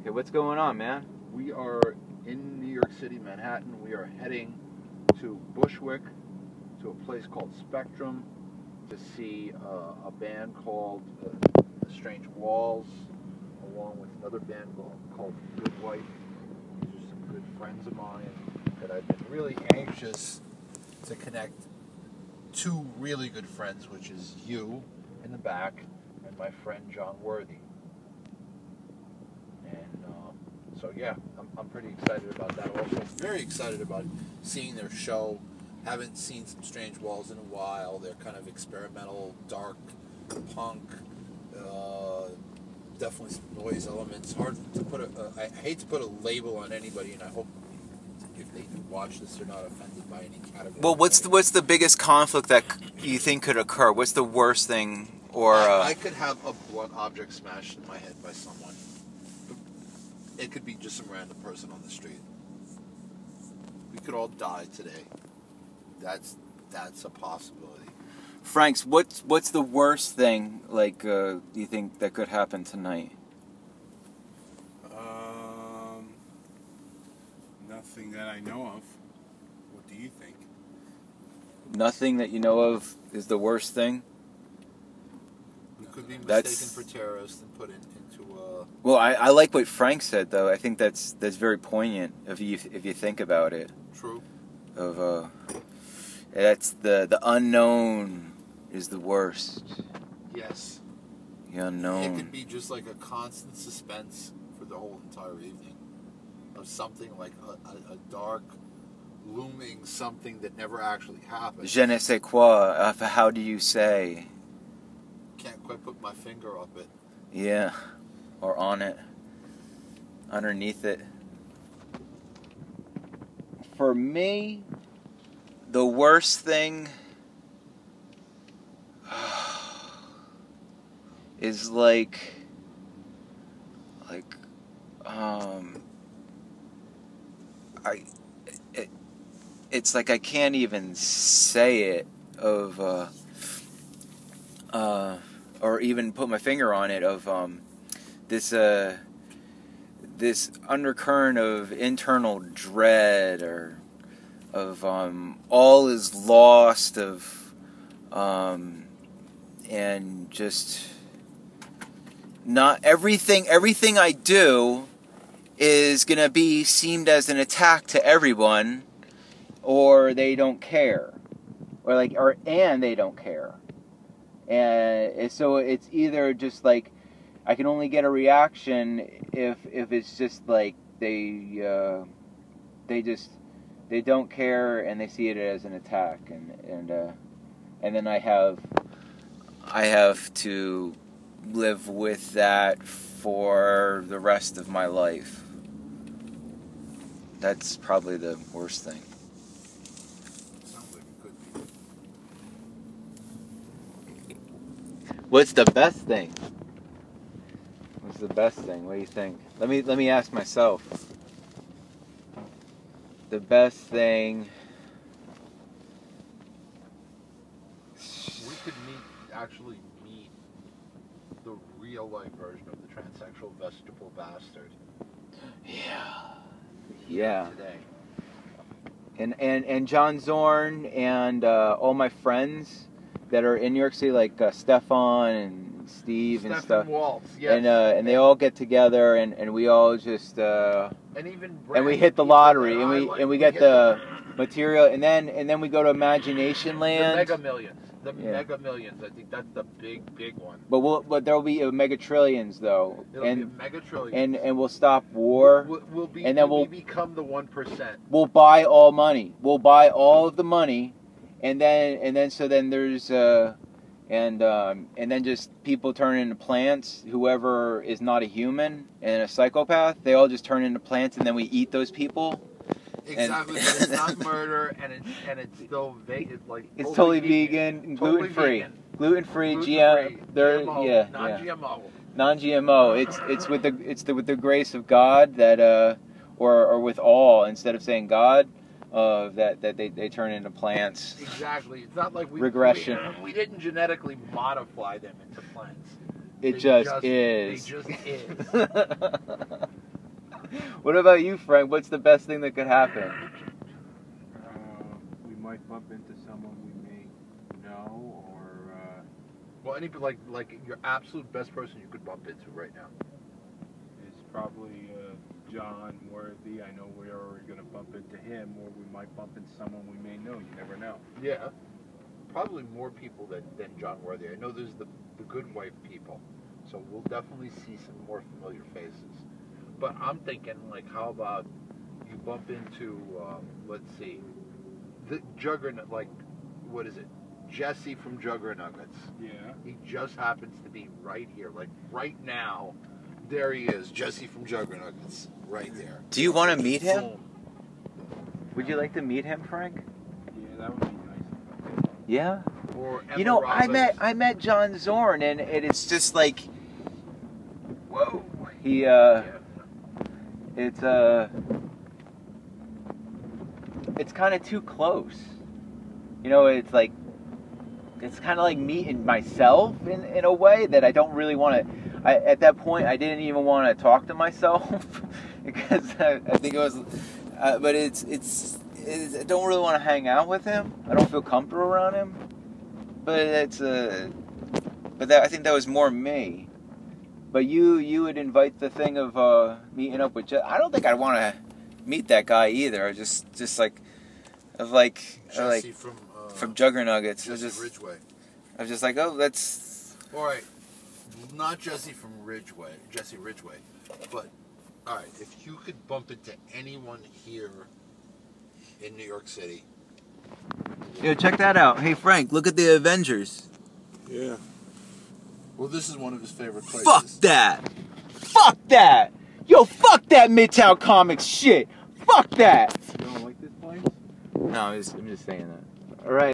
Okay, what's going on, man? We are in New York City, Manhattan. We are heading to Bushwick to a place called Spectrum to see uh, a band called uh, The Strange Walls, along with another band called, Good Wife. These are some good friends of mine that I've been really anxious to connect two really good friends, which is you in the back and my friend John Worthy. And um, so, yeah, I'm, I'm pretty excited about that. Also, very excited about seeing their show. Haven't seen some Strange Walls in a while. They're kind of experimental, dark, punk, uh, definitely some noise elements. Hard to put a. Uh, I hate to put a label on anybody, and I hope if they watch this, they're not offended by any category. Well, what's the what's the biggest conflict that you think could occur? What's the worst thing? Or I, uh, I could have a blunt object smashed in my head by someone. It could be just some random person on the street. We could all die today. That's that's a possibility. Franks, what's what's the worst thing like uh, you think that could happen tonight? Um, nothing that I know of. What do you think? Nothing that you know of is the worst thing. We could be mistaken That's- for terrorists and put in, Well, I, I like what Frank said though. I think that's that's very poignant if you if you think about it. True. Of uh, that's the the unknown is the worst. Yes. The unknown. It could be just like a constant suspense for the whole entire evening of something like a, a, a dark, looming something that never actually happened. Je ne sais quoi. Uh, how do you say? Can't quite put my finger up it. Yeah, or on it, underneath it. For me, the worst thing is like, like, um, I, it, it's like I can't even say it of, uh, uh, or even put my finger on it of um, this uh, this undercurrent of internal dread or of um, all is lost of um, and just not everything everything I do is gonna be seemed as an attack to everyone or they don't care. Or like or and they don't care. And so it's either just like I can only get a reaction if if it's just like they uh, they just they don't care and they see it as an attack and and uh, and then I have I have to live with that for the rest of my life. That's probably the worst thing. Sounds like it could be. What's the best thing? The best thing? What do you think? Let me let me ask myself. The best thing. We could meet, actually meet the real life version of the transsexual vegetable bastard Yeah. Yeah. today. And and and John Zorn and uh, all my friends that are in New York City, like uh, Stefan and Steve and stuff. Waltz, yes. And uh, and they all get together and, and we all just uh, and even and we hit the lottery and we like, and we get get the material and then and then we go to Imagination Land. the mega millions. The Yeah. mega millions. I think that's the big, big one. But we'll, but there'll be a mega trillions though, It'll be a and mega trillion. and and we'll stop war. we'll, we'll be, and then we we'll- become the one percent. We'll buy all money. We'll buy all of the money, and then and then so then there's uh, and um, and then just people turn into plants. Whoever is not a human and a psychopath, they all just turn into plants, and then we eat those people. Exactly, but it's not murder, and it's and it's still va- it's like It's totally vegan, and totally gluten free, vegan. gluten free, Gluten-free, GM. They're GMO, yeah, yeah. non-GMO. non-GMO. It's it's with the it's the, with the grace of God that uh or or with all instead of saying God uh that that they, they turn into plants. Exactly. It's not like we Regression. We, we didn't genetically modify them into plants. It They just, just- is. they just is. What about you, Frank? What's the best thing that could happen? Uh, we might bump into someone we may know, or uh, Well, any like like your absolute best person you could bump into right now. is probably uh, John Worthy. I know we're already gonna bump into him, or we might bump into someone we may know. You never know. Yeah. Probably more people than, than John Worthy. I know there's the, the good wife people. So we'll definitely see some more familiar faces. But I'm thinking, like, how about you bump into, um, let's see, the Juggernaut, like, what is it? Jesse from Juggernuggets. Yeah. He just happens to be right here. Like, right now, there he is, Jesse from Juggernuggets. Right there. Do you want to meet him? Boom. Would you like to meet him, Frank? Yeah, that would be nice. Yeah. Or You know, Emma I met I met John Zorn, and it, it's just like, whoa. He uh, Yeah. it's uh, it's kind of too close. You know, it's like, it's kind of like meeting myself in in a way that I don't really want to. I, at that point, I didn't even want to talk to myself because I, I think it was. Uh, but it's, it's it's I don't really want to hang out with him. I don't feel comfortable around him. But it's uh, but that I think that was more me. But you you would invite the thing of uh, meeting up with. Je- I don't think I'd want to meet that guy either. I just just like of like of like from uh, from Juggernuggets. I was Jesse just Ridgeway. I was just like oh that's All right, not Jesse from Ridgeway, Jesse Ridgeway, but all right. If you could bump into anyone here in New York City, yo check that out. Hey Frank, look at the Avengers. Yeah. well, this is one of his favorite places. Fuck that. Fuck that. Yo, fuck that Midtown Comics shit. Fuck that. You don't like this place? No, I'm just, I'm just saying that. All right.